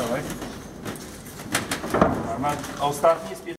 Dawaj. Ostatni jest